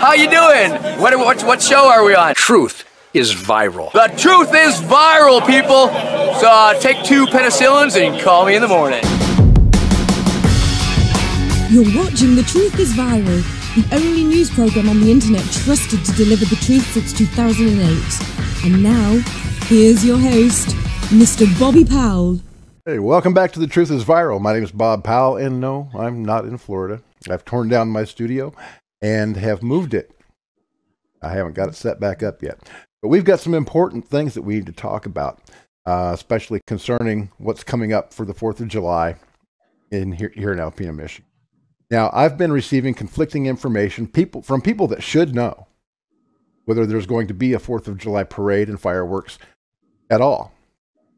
How you doing? What, what, what show are we on? Truth is viral. The truth is viral, people. So uh, take two penicillins and call me in the morning. You're watching The Truth is Viral, the only news program on the internet trusted to deliver the truth since 2008. And now, here's your host, Mr. Bobby Powell. Hey, welcome back to The Truth is Viral. My name is Bob Powell, and no, I'm not in Florida. I've torn down my studio and have moved it. I haven't got it set back up yet. But we've got some important things that we need to talk about, uh, especially concerning what's coming up for the 4th of July in here, here in Alpena, Michigan. Now, I've been receiving conflicting information people from people that should know whether there's going to be a 4th of July parade and fireworks at all.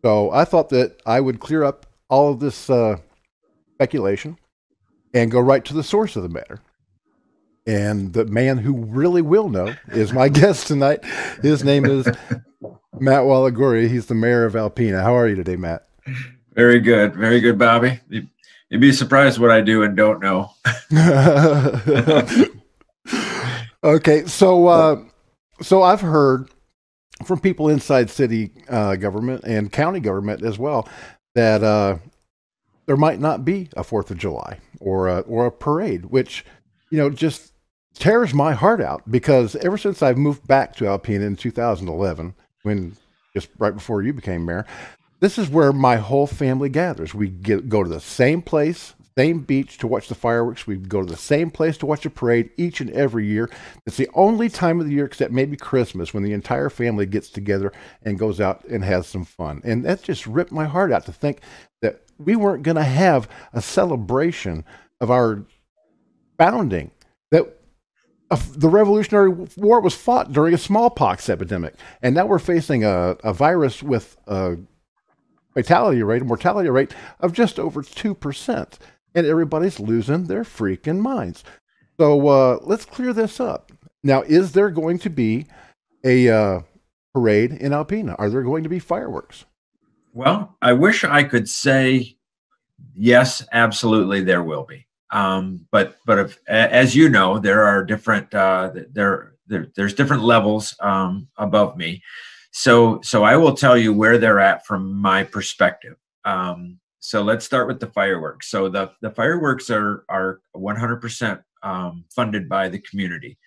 So I thought that I would clear up all of this uh, speculation and go right to the source of the matter. And the man who really will know is my guest tonight. His name is Matt Waligoria. He's the mayor of Alpena. How are you today, Matt? Very good. Very good, Bobby. You'd be surprised what I do and don't know. okay, so uh, so I've heard from people inside city uh, government and county government as well that uh, there might not be a Fourth of July or a, or a parade, which you know just tears my heart out because ever since I've moved back to Alpena in 2011, when just right before you became mayor, this is where my whole family gathers. We get, go to the same place, same beach to watch the fireworks. We go to the same place to watch a parade each and every year. It's the only time of the year, except maybe Christmas, when the entire family gets together and goes out and has some fun. And that just ripped my heart out to think that we weren't going to have a celebration of our founding. That the Revolutionary War was fought during a smallpox epidemic, and now we're facing a, a virus with a fatality rate, a mortality rate of just over 2%. And everybody's losing their freaking minds. So uh, let's clear this up. Now, is there going to be a uh, parade in Alpena? Are there going to be fireworks? Well, I wish I could say yes, absolutely, there will be. Um, but but if, as you know, there are different uh, there, there there's different levels um, above me. So, so I will tell you where they're at from my perspective. Um, so let's start with the fireworks. So the the fireworks are are 100% um, funded by the community,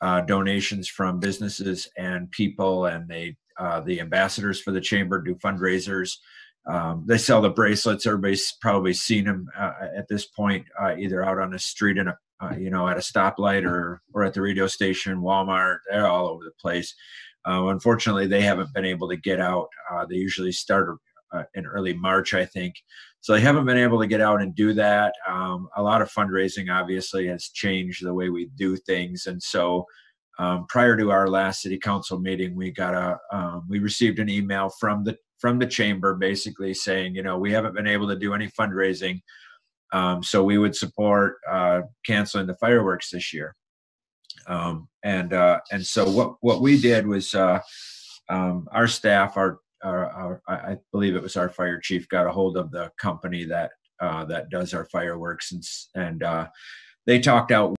uh, donations from businesses and people, and they uh, the ambassadors for the chamber do fundraisers. Um, they sell the bracelets. Everybody's probably seen them uh, at this point, uh, either out on the street in a uh, you know at a stoplight or or at the radio station, Walmart. They're all over the place. Uh, unfortunately, they haven't been able to get out. Uh, they usually start uh, in early March, I think. So they haven't been able to get out and do that. Um, a lot of fundraising obviously has changed the way we do things, and so um, prior to our last city council meeting, we got a um, we received an email from the from the chamber basically saying, you know, we haven't been able to do any fundraising, um, so we would support uh, canceling the fireworks this year. Um, and uh, and so what what we did was uh, um, our staff, our, our, our, I believe it was our fire chief, got a hold of the company that uh, that does our fireworks, and and uh, they talked out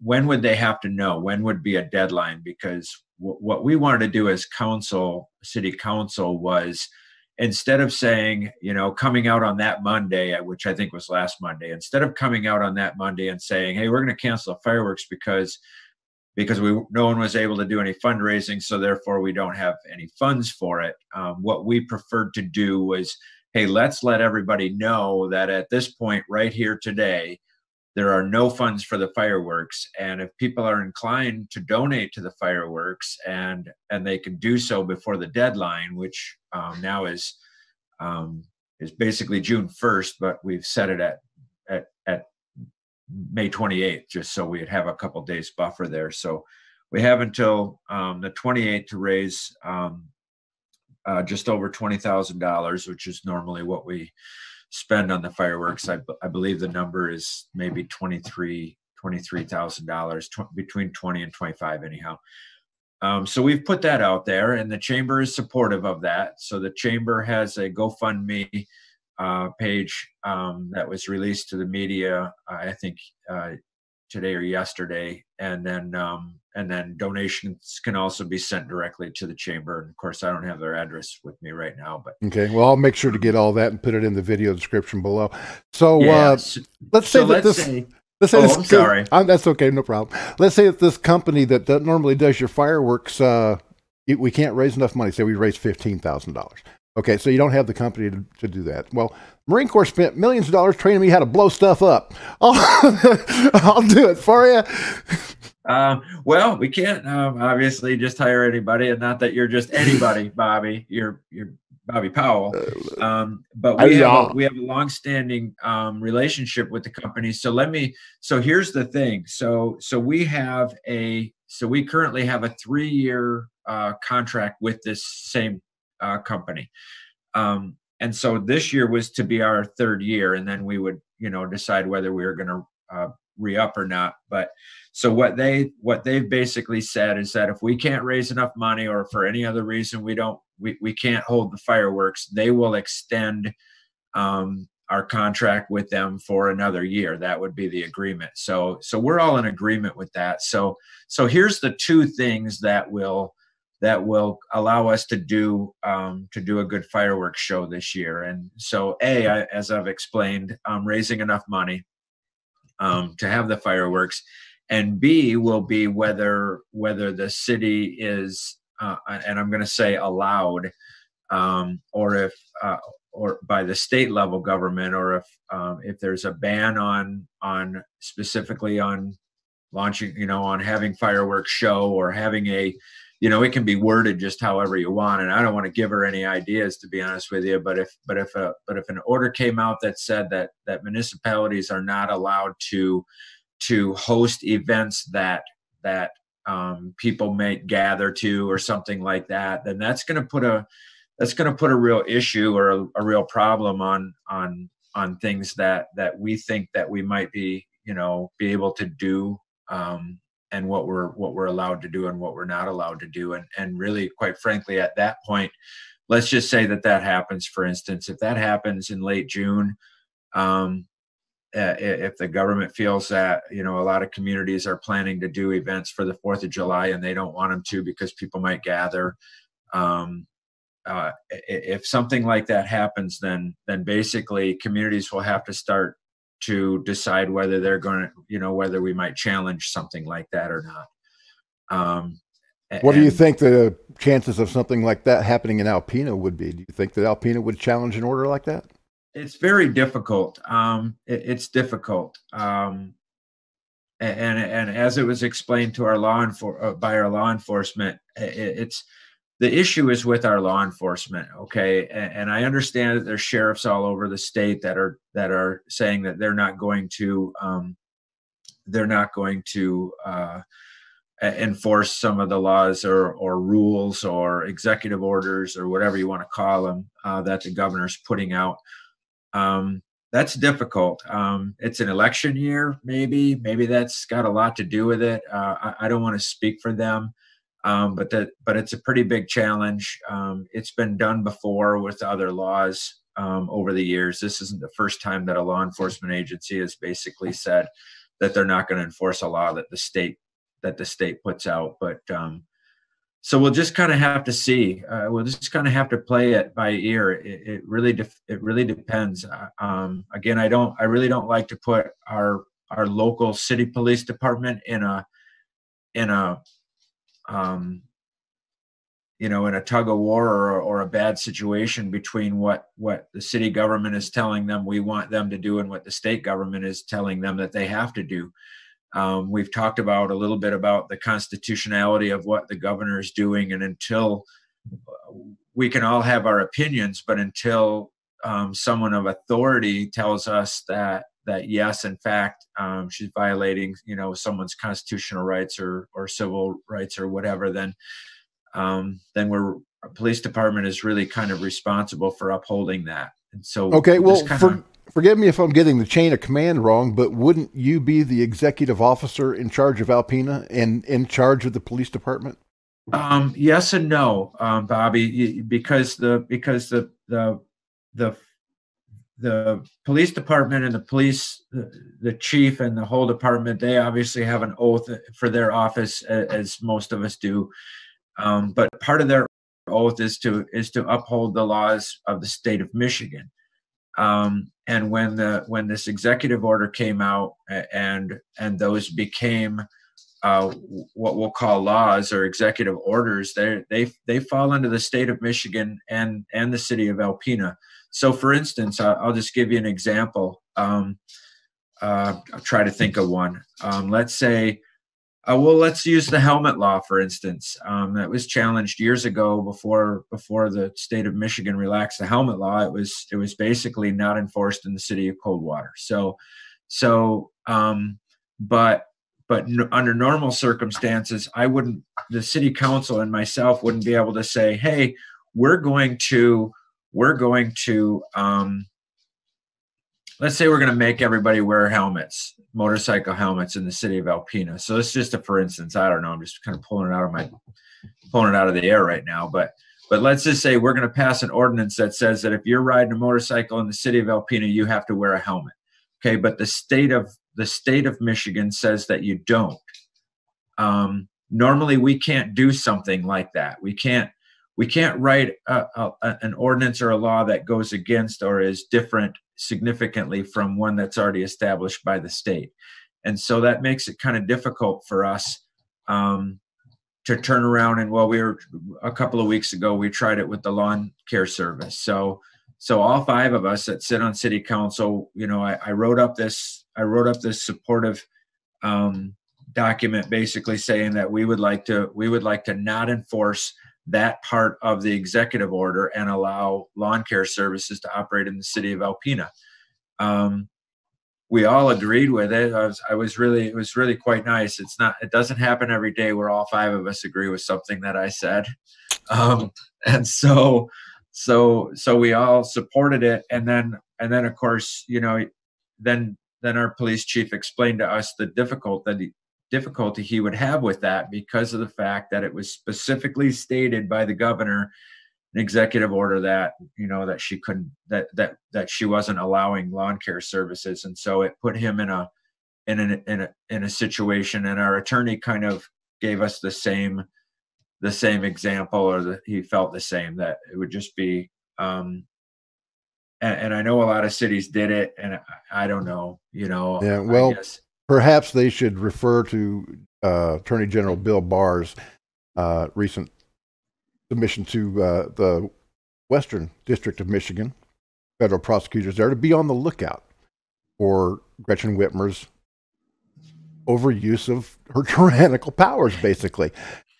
when would they have to know when would be a deadline because what we wanted to do as council, city council, was instead of saying, you know, coming out on that Monday, uh, which I think was last Monday, instead of coming out on that Monday and saying, hey, we're going to cancel the fireworks because because we no one was able to do any fundraising, so therefore we don't have any funds for it. Um, what we preferred to do was, hey, let's let everybody know that at this point, right here today, there are no funds for the fireworks. And if people are inclined to donate to the fireworks and and they can do so before the deadline which um, now is um, is basically june 1st but we've set it at at, at may 28th just so we'd have a couple days buffer there. So we have until um, the 28th to raise um, uh, just over $20000 which is normally what we spend on the fireworks. I, I believe the number is maybe twenty-three twenty-three thousand dollars, between twenty and twenty-five, anyhow. Um, so we've put that out there, and the chamber is supportive of that. So the chamber has a GoFundMe uh, page um, that was released to the media. I think uh, today or yesterday, and then um, and then donations can also be sent directly to the chamber. And of course, I don't have their address with me right now, but Okay. Well, I'll make sure to get all that and put it in the video description below. So yeah. uh, so, let's say so that let's this. say Let's say Oh, this I'm sorry. uh, that's okay, no problem. Let's say that this company that, that normally does your fireworks, uh, it- we can't raise enough money. Say we raise fifteen thousand dollars. Okay, so you don't have the company to, to do that. Well, Marine Corps spent millions of dollars training me how to blow stuff up. I'll, I'll do it for you. Um, well, we can't um, obviously just hire anybody, and not that you're just anybody, Bobby. You're you're Bobby Powell. Um, but we have a, we have a longstanding um, relationship with the company. So let me. So here's the thing. So so we have a so we currently have a three year uh, contract with this same uh, company. Um, and so this year was to be our third year, and then we would you know decide whether we were going to uh, re up or not. But so what they what they've basically said is that if we can't raise enough money or for any other reason we don't we, we can't hold the fireworks they will extend um, our contract with them for another year that would be the agreement so so we're all in agreement with that so so here's the two things that will that will allow us to do um, to do a good fireworks show this year. And so a I, as i've explained um, raising enough money um, to have the fireworks. And B will be whether whether the city is uh, and I'm going to say allowed um, or if uh, or by the state level government or if um, if there's a ban on on specifically on launching you know on having fireworks show or having a you know it can be worded just however you want and i don't want to give her any ideas to be honest with you but if but if a but if an order came out that said that that municipalities are not allowed to to host events that that um, people may gather to or something like that then that's going to put a that's going to put a real issue or a, a real problem on on on things that that we think that we might be you know be able to do um, and what we're what we're allowed to do and what we're not allowed to do. And and really quite frankly at that point let's just say that that happens. For instance if that happens in late june um, uh, if the government feels that you know a lot of communities are planning to do events for the fourth of july and they don't want them to because people might gather um, uh, if something like that happens then then basically communities will have to start to decide whether they're going to you know whether we might challenge something like that or not um, What do you think the chances of something like that happening in Alpena would be? Do you think that Alpena would challenge an order like that? it's very difficult. Um, it, it's difficult. Um, a- and and as it was explained to our law enfor- uh, by our law enforcement, i- i- it's the issue is with our law enforcement. Okay, and, and I understand that there's sheriffs all over the state that are that are saying that they're not going to um, they're not going to uh, enforce some of the laws or or rules or executive orders or whatever you want to call them uh, that the governor's putting out um, that's difficult. Um, it's an election year, maybe. Maybe that's got a lot to do with it. Uh, I, I don't want to speak for them, um, but that but it's a pretty big challenge. Um, it's been done before with other laws um, over the years. This isn't the first time that a law enforcement agency has basically said that they're not going to enforce a law that the state that the state puts out. But um, so we'll just kind of have to see. Uh, we'll just kind of have to play it by ear. It, it really, it really depends. Uh, Um, again, I don't, I really don't like to put our our local city police department in a in a um, you know in a tug of war or, or a bad situation between what what the city government is telling them we want them to do and what the state government is telling them that they have to do. Um, we've talked about a little bit about the constitutionality of what the governor is doing, and until we can all have our opinions, but until um, someone of authority tells us that that yes, in fact, um, she's violating, you know, someone's constitutional rights or or civil rights or whatever, then um, then we're police department is really kind of responsible for upholding that. And so, Okay, well, just kinda- forgive me if I'm getting the chain of command wrong, but wouldn't you be the executive officer in charge of Alpena and in charge of the police department? Um, yes and no, um, Bobby, because the because the the the the police department and the police the, the, chief and the whole department they obviously have an oath for their office as most of us do. Um, but part of their oath is to is to uphold the laws of the state of michigan. Um, and when the when this executive order came out and and those became uh, what we'll call laws or executive orders they they they fall under the state of michigan and and the city of alpena so, for instance, I'll just give you an example. Um, uh, I'll try to think of one. Um, let's say, uh, well, let's use the helmet law, for instance. Um, that was challenged years ago before before the state of Michigan relaxed the helmet law. It was it was basically not enforced in the city of Coldwater. So, so, um, but but n- under normal circumstances, I wouldn't. The city council and myself wouldn't be able to say, "Hey, we're going to." We're going to um, let's say we're going to make everybody wear helmets motorcycle helmets in the city of alpena. So it's just a for instance i don't know i'm just kind of pulling it out of my pulling it out of the air right now but but let's just say we're going to pass an ordinance that says that if you're riding a motorcycle in the city of alpena you have to wear a helmet okay? But the state of the state of michigan says that you don't. Um, normally we can't do something like that. We can't we can't write a, a, an ordinance or a law that goes against or is different significantly from one that's already established by the state. And so that makes it kind of difficult for us um, to turn around and well we were a couple of weeks ago we tried it with the lawn care service. So so all five of us that sit on city council you know i, I wrote up this i wrote up this supportive um, document basically saying that we would like to we would like to not enforce that part of the executive order and allow lawn care services to operate in the city of Alpena. Um, we all agreed with it. I was, I was really, it was really quite nice. It's not, it doesn't happen every day where all five of us agree with something that I said. Um, and so, so, so we all supported it. And then, and then of course, you know, then, then our police chief explained to us the difficult that difficulty he would have with that because of the fact that it was specifically stated by the governor an executive order that you know that she couldn't that that that she wasn't allowing lawn care services. And so it put him in a in a in a in a situation and our attorney kind of gave us the same the same example or the, he felt the same that it would just be um and, and i know a lot of cities did it and i, I don't know you know yeah well perhaps they should refer to uh, Attorney General Bill Barr's uh, recent submission to uh, the Western District of Michigan, federal prosecutors there, to be on the lookout for Gretchen Whitmer's overuse of her tyrannical powers, basically.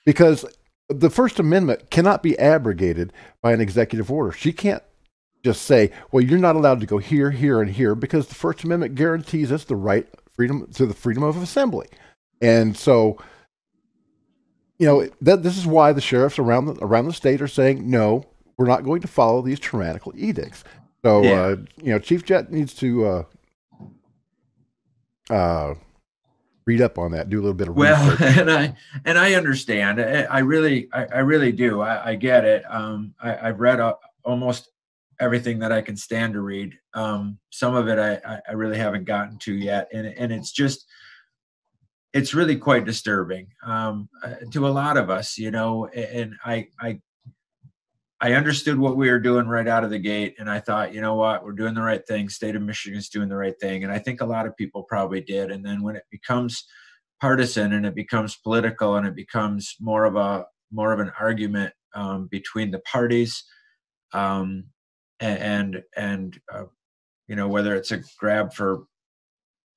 Because the First Amendment cannot be abrogated by an executive order. She can't just say, well, you're not allowed to go here, here, and here, because the First Amendment guarantees us the right freedom to the freedom of assembly. And so, you know, that this is why the sheriffs around the, around the state are saying, no, we're not going to follow these tyrannical edicts. So, yeah. uh, you know, Chief Jet needs to uh, uh, read up on that, do a little bit of well, research. and I and I understand. I, really, I, I, really do. I, I get it. Um, I, have read uh, almost everything that I can stand to read. Um, some of it I, I really haven't gotten to yet, and and it's just it's really quite disturbing um, uh, to a lot of us, you know. And I I I understood what we were doing right out of the gate, and I thought, you know what, we're doing the right thing. State of Michigan's doing the right thing, and I think a lot of people probably did. And then when it becomes partisan and it becomes political and it becomes more of a more of an argument um, between the parties, um, and and uh, you know whether it's a grab for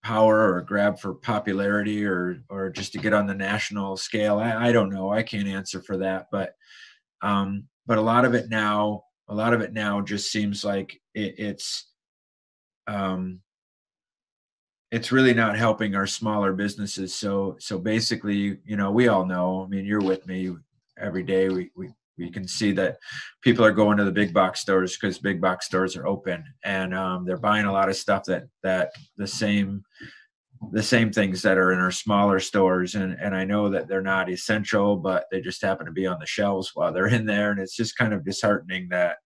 power or a grab for popularity or or just to get on the national scale I, I don't know. I can't answer for that but um but a lot of it now a lot of it now just seems like it, it's um it's really not helping our smaller businesses. So so basically you know we all know i mean you're with me every day. We we we can see that people are going to the big box stores because big box stores are open and um, they're buying a lot of stuff that that the same the same things that are in our smaller stores and and I know that they're not essential but they just happen to be on the shelves while they're in there and it's just kind of disheartening that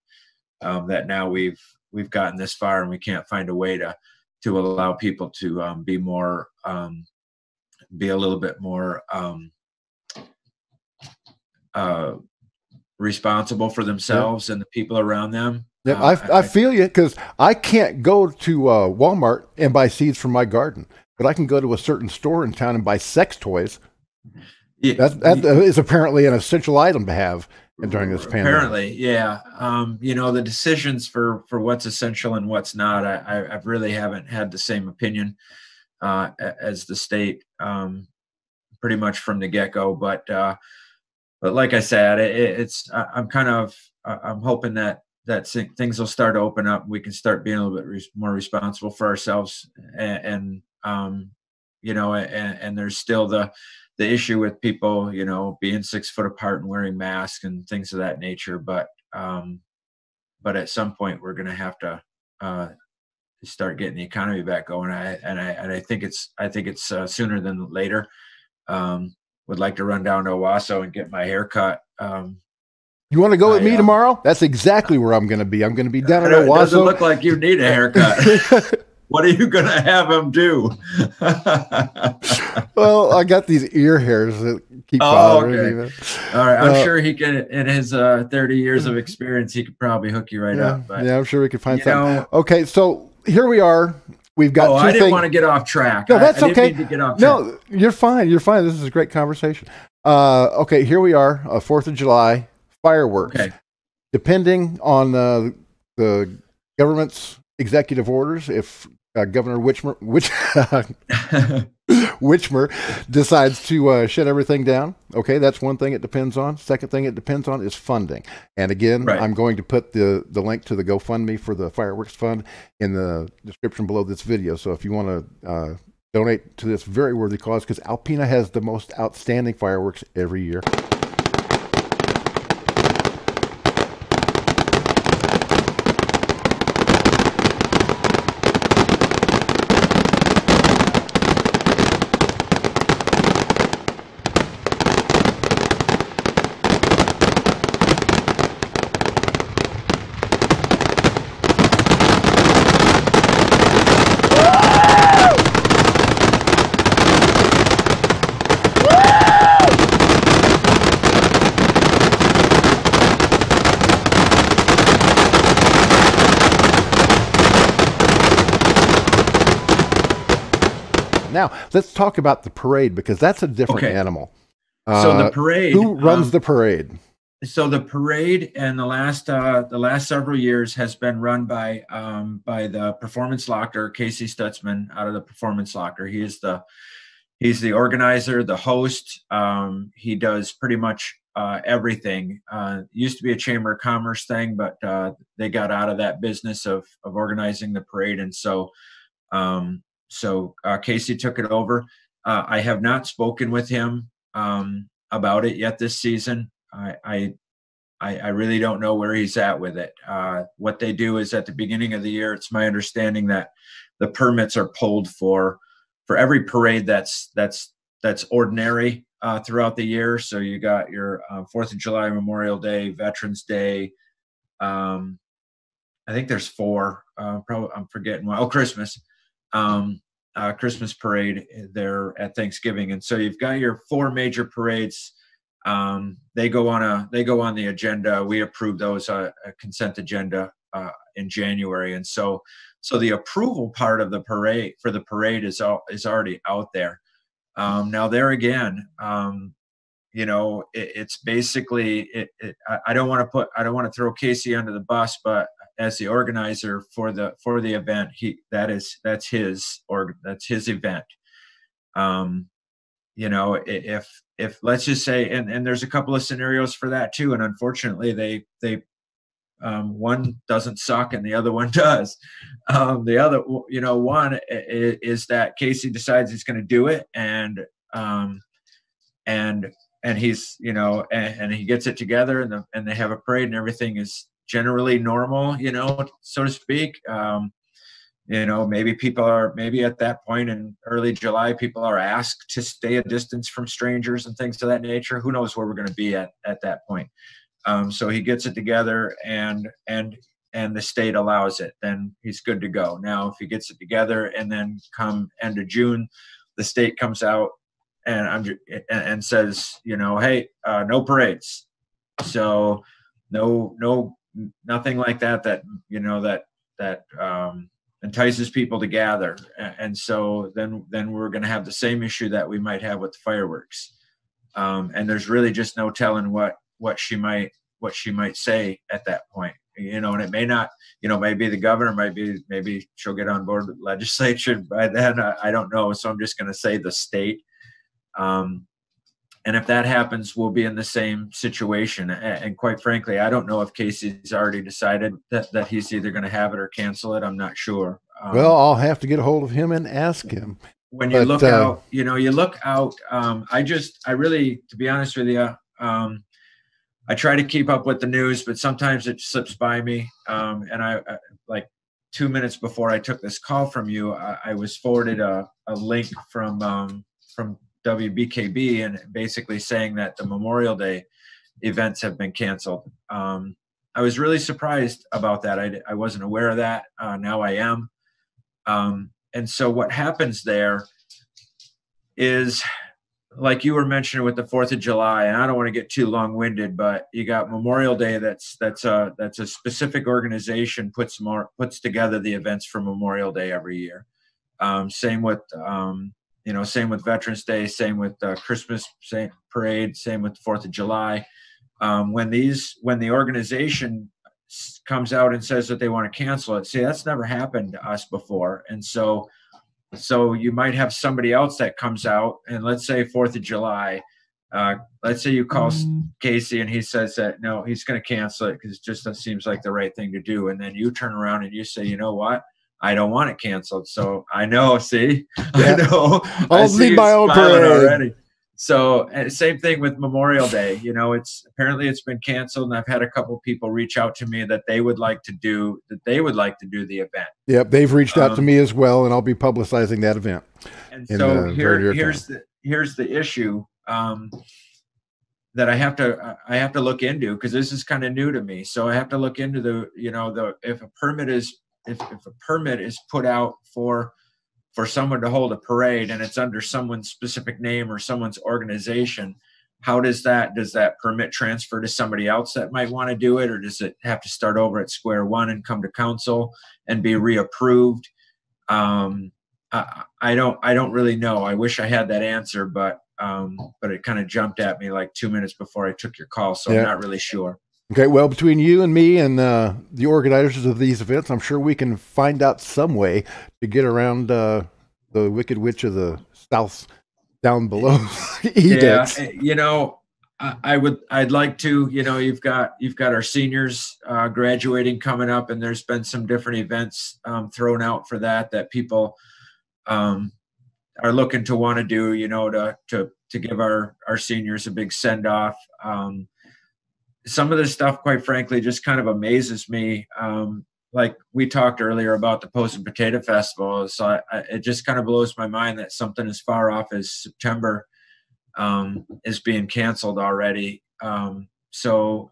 um, that now we've we've gotten this far and we can't find a way to to allow people to um, be more um, be a little bit more um, uh, responsible for themselves and the people around them. Yeah, Uh, I, I feel you because I can't go to uh, Walmart and buy seeds for my garden, but I can go to a certain store in town and buy sex toys. Yeah, That, that is apparently an essential item to have during this pandemic. Apparently, yeah. Um, you know, the decisions for for what's essential and what's not, I, I, I really haven't had the same opinion uh, as the state, um, pretty much from the get go. But uh, but like I said, it, it's I'm kind of I'm hoping that that things will start to open up. We can start being a little bit more responsible for ourselves, and, and um, you know, and, and there's still the the issue with people, you know, being six foot apart and wearing masks and things of that nature. But um, but at some point, we're going to have to uh, start getting the economy back going. I and I and I think it's I think it's uh, sooner than later. Um, would like to run down to Owosso and get my hair cut. Um, You want to go with I, me uh, tomorrow? That's exactly where I'm going to be. I'm going to be down it at doesn't look like you need a haircut. what are you going to have him do? well, I got these ear hairs that keep Oh, bothering okay. me. All right, I'm Uh, sure he can. In his uh, 30 years of experience, he could probably hook you right Yeah, up. But yeah, I'm sure we could find something. know, Okay, so here we are. We've got oh, I didn't things. want to get off track. No, that's I okay. mean to get off track. No, you're fine. You're fine. This is a great conversation. Uh, okay, here we are, uh, Fourth of July fireworks. Okay. Depending on uh, the government's executive orders, if uh, Governor Witchmer, Witch, Witchmer decides to uh, shut everything down, okay, that's one thing it depends on. Second thing it depends on is funding. And again, Right. I'm going to put the, the link to the GoFundMe for the fireworks fund in the description below this video. So if you want to uh, donate to this very worthy cause, because Alpena has the most outstanding fireworks every year. Now, let's talk about the parade because that's a different Okay. animal. so Uh, the parade. who runs um, the parade? so the parade and the last uh, the last several years has been run by um, by the performance locker Casey Stutzman out of the performance locker. He is the he's the organizer, the host. Um, he does pretty much uh, everything. Uh, used to be a chamber of commerce thing, but uh, they got out of that business of of organizing the parade, and so um, so uh, Casey took it over. Uh, I have not spoken with him um, about it yet this season. I, I I really don't know where he's at with it. Uh, what they do is at the beginning of the year, it's my understanding that the permits are pulled for for every parade that's that's that's ordinary uh, throughout the year. So you got your uh, Fourth of July, Memorial Day, Veterans Day. Um, I think there's four. Uh, probably I'm forgetting one. Oh, Christmas. Um, uh, Christmas parade there at Thanksgiving, and so you've got your four major parades. Um, they go on a they go on the agenda. We approve those uh, a consent agenda uh, in january. And so so the approval part of the parade for the parade is all is already out there. Um, now there again um, you know it, it's basically it, it I, I don't want to put i don't want to throw casey under the bus but as the organizer for the for the event he that is that's his or that's his event. Um you know if if let's just say and and there's a couple of scenarios for that too and unfortunately they they um, one doesn't suck and the other one does. Um, the other you know one i- i- is that casey decides he's going to do it and um, and and he's you know and, and he gets it together and the, and they have a parade and everything is generally normal you know so to speak um, you know maybe people are maybe at that point in early july people are asked to stay a distance from strangers and things of that nature who knows where we're going to be at at that point um, so he gets it together and and and the state allows it, then he's good to go. Now, if he gets it together and then come end of June, the state comes out and I'm and, says, you know, hey, uh, no parades. So no, no, nothing like that. That you know that that um, entices people to gather. And so then then we're going to have the same issue that we might have with the fireworks. Um, and there's really just no telling what what she might what she might say at that point you know and it may not you know maybe the governor might be maybe she'll get on board with legislature by then I, I don't know so i'm just going to say the state um, and if that happens, we'll be in the same situation. And quite frankly, I don't know if Casey's already decided that, that he's either going to have it or cancel it. I'm not sure. Um, well, I'll have to get a hold of him and ask him. When you but, look uh, out, you know, you look out. Um, I just, I really, to be honest with you, um, I try to keep up with the news, but sometimes it slips by me. Um, and I, I, like two minutes before I took this call from you, I, I was forwarded a, a link from um, from WBKB and basically saying that the Memorial Day events have been canceled. Um, I was really surprised about that. I, I wasn't aware of that. Uh, now I am. Um, and so what happens there is like you were mentioning with the Fourth of July, and I don't want to get too long-winded, but you got Memorial Day. That's that's a that's a specific organization puts more puts together the events for Memorial Day every year. Um, same with um, you know, same with Veterans Day, same with uh, Christmas same parade, same with the Fourth of July. Um, when these, when the organization comes out and says that they want to cancel it, see, that's never happened to us before, and so, so you might have somebody else that comes out, and let's say Fourth of July. Uh, let's say you call mm. Casey and he says that no, he's going to cancel it because it just seems like the right thing to do. And then you turn around and you say, you know what? I don't want it canceled. So I know, see, yeah. I know. I'll leave my own parade already. So same thing with Memorial Day. You know, it's apparently it's been canceled, and I've had a couple people reach out to me that they would like to do that they would like to do the event. Yep, they've reached out um, to me as well, and I'll be publicizing that event. And so here, here's time. the here's the issue um, that I have to I have to look into because this is kind of new to me. So I have to look into the you know the if a permit is if, if a permit is put out for for someone to hold a parade and it's under someone's specific name or someone's organization how does that does that permit transfer to somebody else that might want to do it? Or does it have to start over at square one and come to council and be reapproved? Um, I, I, don't i don't really know. I wish i had that answer but um, but it kind of jumped at me like two minutes before i took your call so yeah. i'm not really sure Okay, well, between you and me and uh, the organizers of these events, I'm sure we can find out some way to get around uh, the Wicked Witch of the South down below. Yeah, you know, I, I, would, I'd like to. You know, you've got you've got our seniors uh, graduating coming up, and there's been some different events um, thrown out for that that people um, are looking to want to do. You know, to to to give our our seniors a big send off. Um, some of this stuff, quite frankly, just kind of amazes me. Um, like we talked earlier about the Posen Potato Festival, so I, I, it just kind of blows my mind that something as far off as September um, is being canceled already. Um, so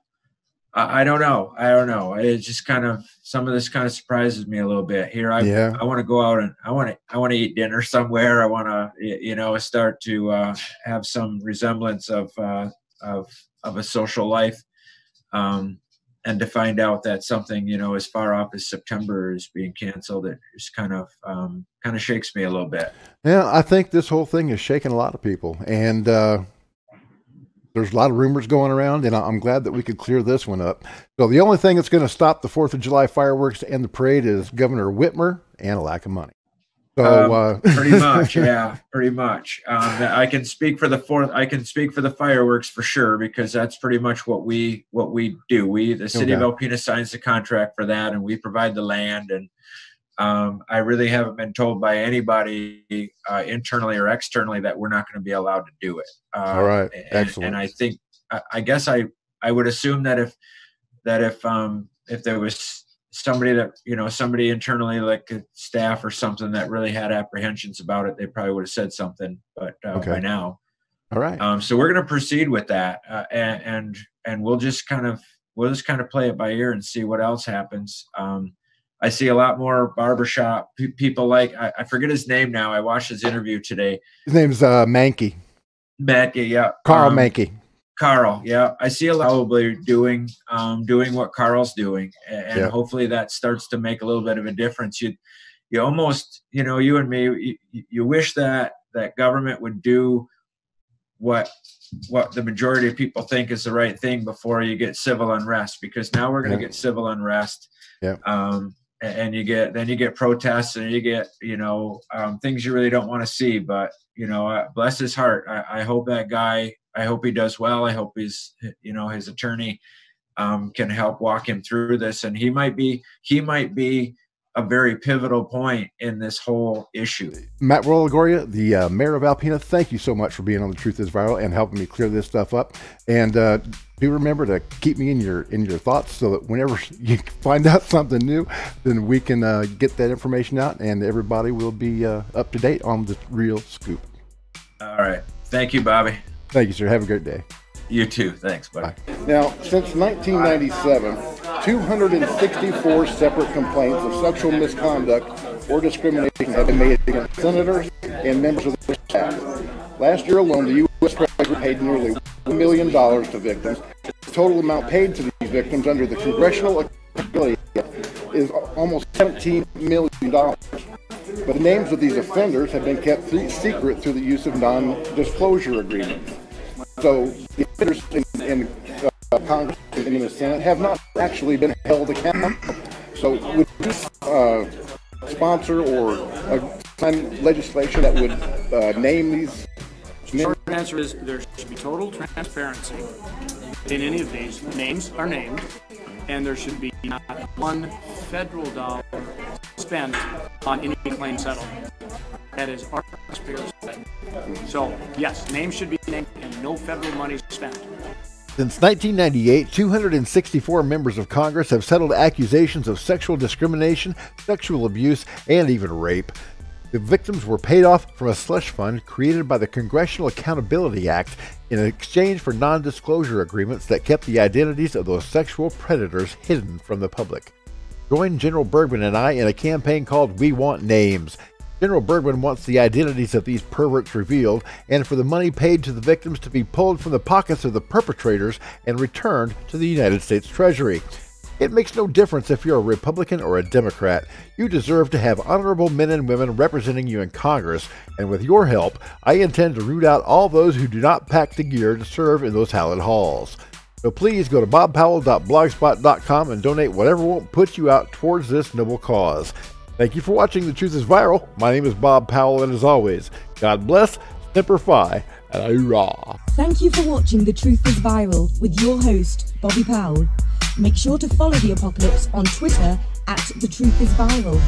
I, I, don't know. I don't know. It just kind of some of this kind of surprises me a little bit. Here, I yeah. I want to go out and I want to I want to eat dinner somewhere. I want to you know start to uh, have some resemblance of uh, of of a social life um, and to find out that something you know as far off as September is being canceled, it just kind of um, kind of shakes me a little bit. Yeah, I think this whole thing is shaking a lot of people, and uh, there's a lot of rumors going around, and I'm glad that we could clear this one up. So the only thing that's going to stop the Fourth of July fireworks and the parade is Governor Whitmer and a lack of money. So um, uh, pretty much, yeah, pretty much. Um, I can speak for the fourth. I can speak for the fireworks for sure because that's pretty much what we what we do. We the city okay. of Alpena signs the contract for that, and we provide the land. And um, I really haven't been told by anybody uh, internally or externally that we're not going to be allowed to do it. Uh, All right, and, excellent. And I think I, I guess I I would assume that if that if um if there was somebody that you know somebody internally like staff or something that really had apprehensions about it they probably would have said something but uh, okay. by now all right um, so we're going to proceed with that uh, and, and and we'll just kind of we'll just kind of play it by ear and see what else happens. Um, I see a lot more barbershop pe- people like I, I, forget his name now. I watched his interview today. His name's uh, Manke. Manke, yeah. Karl um, Manke. Karl, yeah. I see a lot probably doing um, doing what Karl's doing, and yeah. hopefully that starts to make a little bit of a difference. You you almost you know you and me you, you wish that that government would do what what the majority of people think is the right thing before you get civil unrest because now we're going to yeah. get civil unrest yeah um, and you get then you get protests and you get you know um, things you really don't want to see but you know uh, bless his heart I, I, hope that guy i hope he does well i hope he's you know his attorney um, can help walk him through this and he might be he might be a very pivotal point in this whole issue. Matt Waligoria, the uh, mayor of Alpena, thank you so much for being on the Truth is Viral and helping me clear this stuff up. And uh, do remember to keep me in your in your thoughts so that whenever you find out something new, then we can uh, get that information out and everybody will be uh, up to date on the real scoop. All right. Thank you, Bobby. Thank you, sir. Have a great day. You too. Thanks, buddy. Bye. Now, since 1997, 264 separate complaints of sexual misconduct or discrimination have been made against senators and members of the staff. Last year alone, the U.S. Treasury paid nearly $1 million to victims. The total amount paid to these victims under the Congressional is almost $17 million. But the names of these offenders have been kept secret through the use of non-disclosure agreements. So the offenders in, in uh, Congress and in the Senate have not actually been held accountable. So would you uh, sponsor or uh, sign legislation that would uh, name these? The short answer is there should be total transparency in any of these. Names are named, and there should be not one federal dollar spent on any claim settled. That is our taxpayers. So, yes, names should be named and no federal money spent. Since 1998, 264 members of Congress have settled accusations of sexual discrimination, sexual abuse, and even rape. The victims were paid off from a slush fund created by the Congressional Accountability Act in exchange for non disclosure agreements that kept the identities of those sexual predators hidden from the public. Join General Bergman and I in a campaign called We Want Names. General Bergman wants the identities of these perverts revealed and for the money paid to the victims to be pulled from the pockets of the perpetrators and returned to the United States Treasury. It makes no difference if you're a Republican or a Democrat. You deserve to have honorable men and women representing you in Congress, and with your help, I intend to root out all those who do not pack the gear to serve in those hallowed halls. So please go to bobpowell.blogspot.com and donate whatever won't put you out towards this noble cause. Thank you for watching The Truth is Viral. My name is Bob Powell, and as always, God bless, Semper Fi, and hurrah. Thank you for watching The Truth is Viral with your host, Bobby Powell. Make sure to follow The Apocalypse on Twitter at The Truth is Viral.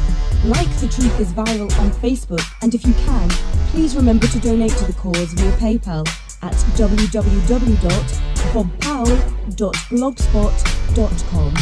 Like The Truth is Viral on Facebook, and if you can, please remember to donate to the cause via PayPal at www.bobpowell.blogspot.com.